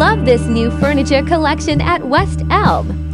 Love this new furniture collection at West Elm.